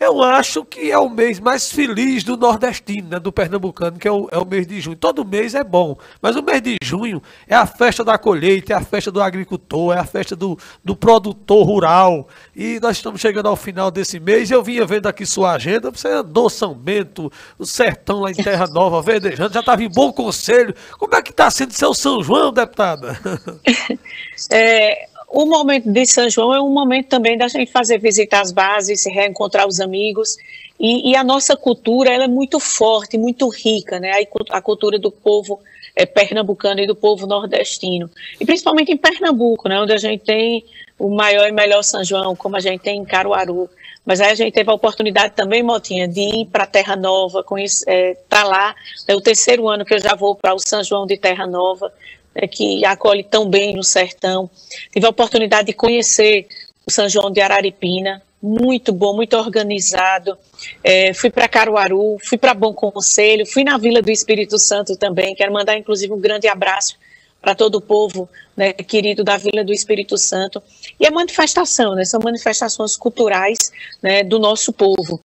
Eu acho que é o mês mais feliz do nordestino, né, do pernambucano, que é o, é o mês de junho. Todo mês é bom, mas o mês de junho é a festa da colheita, é a festa do agricultor, é a festa do, do produtor rural. E nós estamos chegando ao final desse mês. Eu vinha vendo aqui sua agenda, você andou São Bento, o sertão lá em Terra Nova, verdejando, já estava em bom conselho. Como é que está sendo seu São João, deputada? É, o momento de São João é um momento também da gente fazer visitar as bases, se reencontrar os amigos. E, e a nossa cultura ela é muito forte, muito rica, né? A, a cultura do povo é, pernambucano e do povo nordestino. E principalmente em Pernambuco, né? Onde a gente tem o maior e melhor São João, como a gente tem em Caruaru. Mas aí a gente teve a oportunidade também, Motinha, de ir para Terra Nova, estar é, lá. É o terceiro ano que eu já vou para o São João de Terra Nova né, que acolhe tão bem no sertão. Tive a oportunidade de conhecer o São João de Araripina, muito bom, muito organizado. É, fui para Caruaru, fui para Bom Conselho, fui na Vila do Espírito Santo também. Quero mandar, inclusive, um grande abraço para todo o povo né, querido da Vila do Espírito Santo. E a manifestação, né, são manifestações culturais né, do nosso povo.